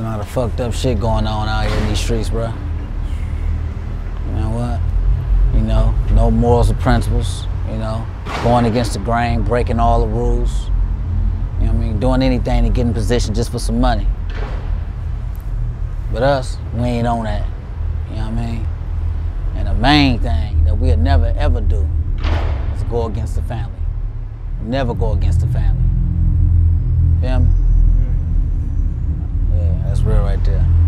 a lot of fucked up shit going on out here in these streets, bro. You know what? You know, no morals or principles, you know, going against the grain, breaking all the rules. You know what I mean? Doing anything to get in position just for some money. But us, we ain't on that. You know what I mean? And the main thing that we'll never ever do is go against the family. Never go against the family. Feel